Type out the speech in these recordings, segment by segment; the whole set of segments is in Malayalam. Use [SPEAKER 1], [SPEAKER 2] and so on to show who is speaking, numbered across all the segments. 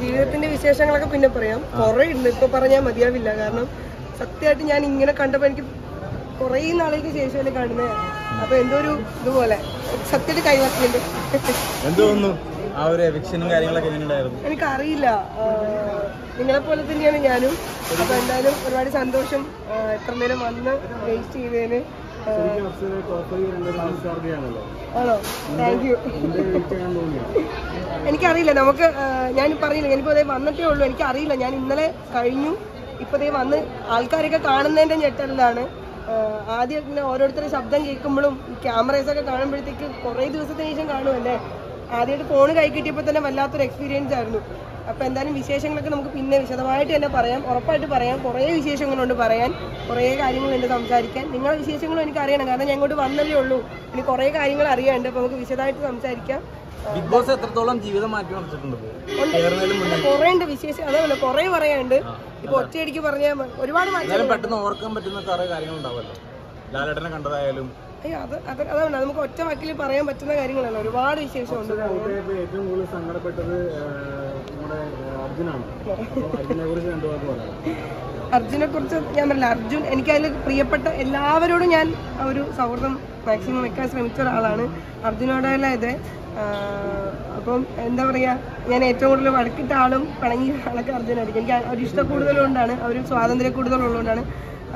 [SPEAKER 1] ജീവിതത്തിന്റെ വിശേഷങ്ങളൊക്കെ പിന്നെ പറയാം. കുറെ ഉണ്ട്. ഇപ്പൊ പറഞ്ഞാൽ മതിയാവില്ല. കാരണം സത്യമായിട്ട് ഞാൻ ഇങ്ങനെ കണ്ടപ്പോ എനിക്ക് കുറെ നാളേക്ക് ശേഷമല്ലേ കാണുന്നത് അപ്പൊ എന്തോ ഒരു ഇതുപോലെ
[SPEAKER 2] സത്യത്തിൽ കൈവാക്കിയുണ്ട് ആ ഒരു എവിക്ഷനും കാര്യങ്ങളൊക്കെ എങ്ങനെയുണ്ടായിരുന്നു
[SPEAKER 1] എനിക്കറിയില്ല. നിങ്ങളെ പോലെ തന്നെയാണ് ഞാനും. അപ്പൊ എന്തായാലും ഒരുപാട് സന്തോഷം. എത്ര നേരം വന്ന് വേസ്റ്റ് ചെയ്തതിന് ആണോ? താങ്ക് യു എനിക്കറിയില്ല. നമുക്ക് ഞാൻ പറഞ്ഞില്ല ഞാനിപ്പോ അതേ വന്നിട്ടേ ഉള്ളൂ. എനിക്കറിയില്ല. ഞാൻ ഇന്നലെ കഴിഞ്ഞു. ഇപ്പൊ ദേ വന്ന് ആൾക്കാരൊക്കെ കാണുന്നതിന്റെ ഞെട്ടലിലാണ്. ആദ്യം ഇങ്ങനെ ഓരോരുത്തരുടെ ശബ്ദം കേൾക്കുമ്പോഴും ക്യാമറേസ് ഒക്കെ കാണുമ്പോഴത്തേക്ക് കുറേ ദിവസത്തിന് ശേഷം കാണുമല്ലേ ആദ്യമായിട്ട് ഫോൺ കൈ കിട്ടിയപ്പോൾ തന്നെ വല്ലാത്തൊരു എക്സ്പീരിയൻസ് ആയിരുന്നു. അപ്പോൾ എന്തായാലും വിശേഷങ്ങളൊക്കെ നമുക്ക് പിന്നെ വിശദമായിട്ട് തന്നെ പറയാം. ഉറപ്പായിട്ട് പറയാം. കുറേ വിശേഷങ്ങളുണ്ട് പറയാൻ. കുറേ കാര്യങ്ങളുണ്ട് സംസാരിക്കാൻ. നിങ്ങളുടെ വിശേഷങ്ങളും എനിക്ക് അറിയണം. കാരണം ഞാൻ ഇങ്ങോട്ട് വന്നതേ ഉള്ളൂ. ഇനി കുറേ കാര്യങ്ങൾ അറിയാണ്ട് അപ്പോൾ നമുക്ക് വിശദമായിട്ട് സംസാരിക്കാം.
[SPEAKER 2] ബിഗ് ബോസ് എത്രത്തോളം ജീവിതം മാറ്റി മറിച്ചിട്ടുണ്ട്
[SPEAKER 1] കുറേ ഉണ്ട് വിശേഷം അതല്ല കുറേ പറയാനുണ്ട്. ഇപ്പൊ ഒറ്റയടിക്ക് പറഞ്ഞാൽ ഒരുപാട്
[SPEAKER 2] പെട്ടെന്ന് ഓർക്കാൻ പറ്റുന്ന കുറെ കാര്യങ്ങൾ ഉണ്ടാവുമല്ലോ ലാലേട്ടനെ കണ്ടതായാലും
[SPEAKER 1] അയ്യോ അത് അത് അതാണ് നമുക്ക് ഒറ്റ വാക്കിൽ പറയാൻ പറ്റുന്ന കാര്യങ്ങളല്ല. ഒരുപാട് വിശേഷമുണ്ട്.
[SPEAKER 3] ഏറ്റവും കൂടുതൽ സങ്കടപ്പെട്ടത് നമ്മുടെ അർജുനെ കുറിച്ച്
[SPEAKER 1] ഞാൻ പറഞ്ഞില്ല അർജുൻ എനിക്ക് അതിൽ പ്രിയപ്പെട്ട എല്ലാവരോടും ഞാൻ ഒരു സൗഹൃദം മാക്സിമം വെക്കാൻ ശ്രമിച്ച ഒരാളാണ് അർജുനോടുള്ള ഇത് അപ്പം എന്താ പറയാ ഞാൻ ഏറ്റവും കൂടുതൽ വഴക്കിട്ട ആളും പിണങ്ങിയ ആളൊക്കെ അർജുനായിരിക്കും. എനിക്ക് ഒരു ഇഷ്ട കൂടുതലുകൊണ്ടാണ് ഒരു സ്വാതന്ത്ര്യം കൂടുതലുള്ളതുകൊണ്ടാണ്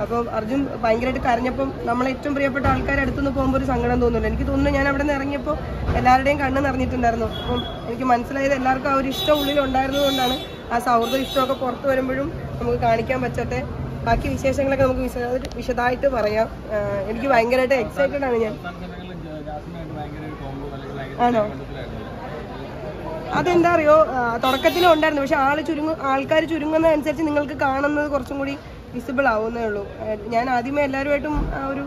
[SPEAKER 1] അപ്പം അർജുൻ ഭയങ്കരമായിട്ട് കരഞ്ഞപ്പം നമ്മളെ ഏറ്റവും പ്രിയപ്പെട്ട ആൾക്കാരെ അടുത്തുനിന്ന് പോകുമ്പോൾ ഒരു സങ്കടം തോന്നുന്നില്ല എനിക്ക് തോന്നുന്നു ഞാൻ അവിടെ നിന്ന് ഇറങ്ങിയപ്പോൾ എല്ലാവരുടെയും കണ്ണ് നിറഞ്ഞിട്ടുണ്ടായിരുന്നു. അപ്പം എനിക്ക് മനസ്സിലായത് എല്ലാവർക്കും ആ ഒരു ഇഷ്ടം ഉള്ളിൽ ഉണ്ടായിരുന്നതുകൊണ്ടാണ് ആ സൗഹൃദ ഇഷ്ടമൊക്കെ പുറത്ത് വരുമ്പോഴും നമുക്ക് കാണിക്കാൻ പറ്റട്ടെ ബാക്കി വിശേഷങ്ങളൊക്കെ നമുക്ക് വിശദമായിട്ട് പറയാം. എനിക്ക് ഭയങ്കരമായിട്ട് എക്സൈറ്റഡ് ആണ് ഞാൻ. ആണോ? അതെന്താ അറിയോ? തുടക്കത്തിലും ഉണ്ടായിരുന്നു. പക്ഷെ ആൾ ചുരുങ്ങും ആൾക്കാർ ചുരുങ്ങുന്നതനുസരിച്ച് നിങ്ങൾക്ക് കാണുന്നത് കുറച്ചും കൂടി വിസിബിൾ ആവുന്നേ ഉള്ളൂ. ഞാൻ ആദ്യമേ എല്ലാവരുമായിട്ടും ആ ഒരു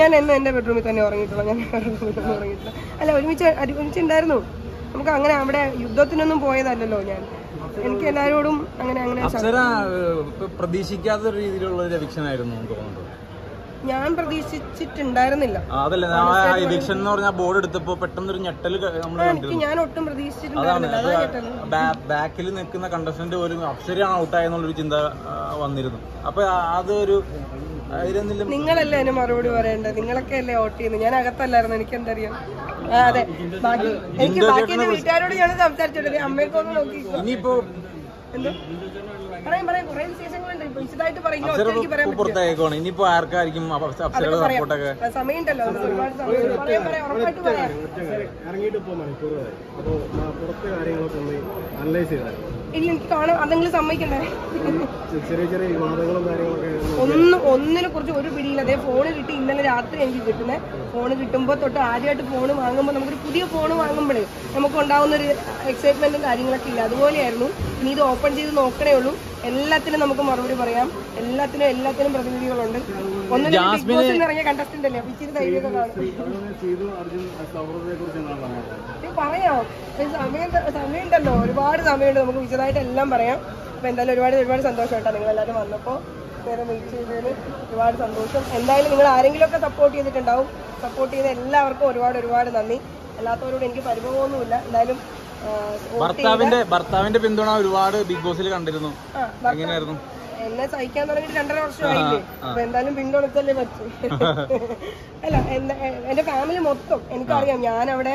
[SPEAKER 1] ഞാൻ എന്നും എന്റെ ബെഡ്റൂമിൽ തന്നെ ഉറങ്ങിയിട്ടുള്ളൂ. ഞാൻ ബെഡ്റൂമിൽ റൂമിലൊന്നും ഉറങ്ങിയിട്ടില്ല. അല്ല ഒരുമിച്ച് ഒരുമിച്ച് ഒരുമിച്ചുണ്ടായിരുന്നു. നമുക്ക് അങ്ങനെ അവിടെ യുദ്ധത്തിനൊന്നും പോയതല്ലല്ലോ ഞാൻ. എനിക്ക് എല്ലാവരോടും അങ്ങനെ അങ്ങനെ
[SPEAKER 2] പ്രതീക്ഷിക്കാത്ത രീതിയിലുള്ള ഒരു തോന്നുന്നുണ്ട്
[SPEAKER 1] ഞാൻ പ്രതീക്ഷിച്ചിട്ടുണ്ടായിരുന്നില്ല.
[SPEAKER 2] എവിക്ഷൻ എന്ന് പറഞ്ഞ ബോർഡ് എടുത്തപ്പോ പെട്ടെന്ന് ഒരു ഞെട്ടൽ
[SPEAKER 1] ഞാൻ ഒട്ടും പ്രതീക്ഷിച്ചിട്ടുണ്ടായിരുന്നില്ല.
[SPEAKER 2] ബാക്കിൽ നിൽക്കുന്ന കണ്ടസ്റ്റന്റ് പോലും അപ്സരയാണ് ഔട്ടായെന്നുള്ളൊരു ചിന്ത വന്നിരുന്നു. അപ്പൊ അതൊരു അതിലെന്തെങ്കിലും
[SPEAKER 1] നിങ്ങളല്ലേ അതിന് മറുപടി പറയേണ്ടത്? നിങ്ങളൊക്കെ അല്ലേ വോട്ട് ചെയ്യുന്നത്? ഞാൻ അകത്തല്ലായിരുന്നു. എനിക്ക് എന്തറിയാം അതെ. ബാക്കി എനിക്ക് ബാക്കി വീട്ടുകാരോട് ഞാൻ സംസാരിച്ചിട്ടുണ്ട് അമ്മയൊക്കെ നോക്കി
[SPEAKER 2] ഇനിയിപ്പോ
[SPEAKER 1] എന്തോ? പറയാം പറയാം. കുറെ വിശേഷങ്ങളുണ്ട്. ഇപ്പൊ വിശദമായിട്ട് പറയുന്നത്
[SPEAKER 2] അപ്സര
[SPEAKER 1] പറയാൻ പറ്റില്ല.
[SPEAKER 2] പുറത്തേക്കാണ് ഇനിയിപ്പോ ആർക്കായിരിക്കും
[SPEAKER 1] സമയമുണ്ടല്ലോ. ഒരുപാട് സമയം. പറയാം പറയാം. ഉറപ്പായിട്ട് പറയാം.
[SPEAKER 3] ഇറങ്ങിയിട്ട് ഇപ്പോൾ മണിക്കൂറുകളായി. അപ്പോൾ പുറത്തെ കാര്യങ്ങളൊക്കെ ഒന്ന് അനലൈസ് ചെയ്താൽ
[SPEAKER 1] എനിക്ക് കാണാൻ അതെങ്കിലും സമ്മതിക്കണ്ടേ?
[SPEAKER 3] ചെറിയ ചെറിയ വിവാദങ്ങളും കാര്യങ്ങളൊക്കെ
[SPEAKER 1] ഒന്ന് ഒന്നിനെ കുറിച്ച് ഒരു പിടിയില്ല. അതേ ഫോണ് കിട്ടി. ഇന്നലെ രാത്രി എനിക്ക് കിട്ടുന്നത് ഫോണ് കിട്ടുമ്പോൾ തൊട്ട് ആദ്യമായിട്ട് ഫോൺ വാങ്ങുമ്പോൾ നമുക്കൊരു പുതിയ ഫോൺ വാങ്ങുമ്പോഴേ നമുക്ക് ഉണ്ടാവുന്ന ഒരു എക്സൈറ്റ്മെന്റും കാര്യങ്ങളൊക്കെ ഇല്ല. അതുപോലെയായിരുന്നു. ഇനി ഇത് ഓപ്പൺ ചെയ്ത് നോക്കണേ ഉള്ളൂ. എല്ലാത്തിനും നമുക്ക് മറുപടി പറയാം. എല്ലാത്തിനും എല്ലാത്തിനും പ്രതിനിധികളുണ്ട് ഇത് പറയാം. സമയം സമയമുണ്ടല്ലോ. ഒരുപാട് സമയമുണ്ട്. നമുക്ക് വിശദമായിട്ട് എല്ലാം പറയാം. അപ്പൊ എന്തായാലും ഒരുപാട് ഒരുപാട് സന്തോഷം കേട്ടോ നിങ്ങൾ എല്ലാവരും വന്നപ്പോൾ നേരെ മീറ്റ് ചെയ്തതിന് ഒരുപാട് സന്തോഷം. എന്തായാലും നിങ്ങൾ ആരെങ്കിലും ഒക്കെ സപ്പോർട്ട് ചെയ്തിട്ടുണ്ടാവും. സപ്പോർട്ട് ചെയ്ത എല്ലാവർക്കും ഒരുപാട് ഒരുപാട് നന്ദി. അല്ലാത്തവരോട് എനിക്ക് പരിഭവമൊന്നുമില്ല. എന്തായാലും
[SPEAKER 2] ഭർത്താവിന്റെ ഭർത്താവിന്റെ പിന്തുണ ഒരുപാട് ബിഗ് ബോസിൽ കണ്ടിരുന്നു. എങ്ങനെയായിരുന്നു?
[SPEAKER 1] എന്നെ സഹിക്കാൻ തുടങ്ങിയിട്ട് രണ്ടര വർഷമായില്ലേ അപ്പൊ എന്തായാലും പിന്തുണച്ചല്ലേ പറ്റൂ. അല്ല എന്റെ ഫാമിലി മൊത്തം എനിക്കറിയാം ഞാൻ അവിടെ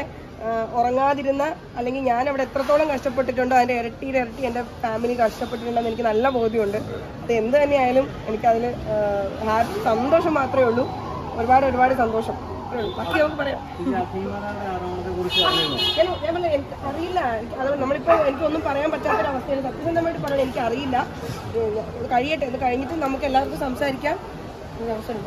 [SPEAKER 1] ഉറങ്ങാതിരുന്ന അല്ലെങ്കിൽ ഞാൻ അവിടെ എത്രത്തോളം കഷ്ടപ്പെട്ടിട്ടുണ്ടോ അതിന്റെ ഇരട്ടി ഇരട്ടി എന്റെ ഫാമിലി കഷ്ടപ്പെട്ടിട്ടുണ്ടെന്ന് എനിക്ക് നല്ല ബോധ്യമുണ്ട്. അത് എന്ത് തന്നെയായാലും എനിക്കതിൽ സന്തോഷം മാത്രമേ ഉള്ളൂ. ഒരുപാട് ഒരുപാട് സന്തോഷം. അത്രേ ഉള്ളൂ ബാക്കി നമുക്ക് പറയാം.
[SPEAKER 3] ഈ അഖിൽമാരാരുടെ ആരോപണത്തെ കുറിച്ച് അറിയുന്നു
[SPEAKER 1] ഞാൻ ഞാൻ പറഞ്ഞ എനിക്ക് അറിയില്ല. എനിക്ക് അത് നമ്മളിപ്പോ എനിക്കൊന്നും പറയാൻ പറ്റാത്തൊരവസ്ഥയിൽ സത്യസന്ധമായിട്ട് പറയാൻ എനിക്ക് അറിയില്ല കഴിയട്ടെ. ഇത് കഴിഞ്ഞിട്ട് നമുക്ക് എല്ലാവർക്കും സംസാരിക്കാം. അവസരം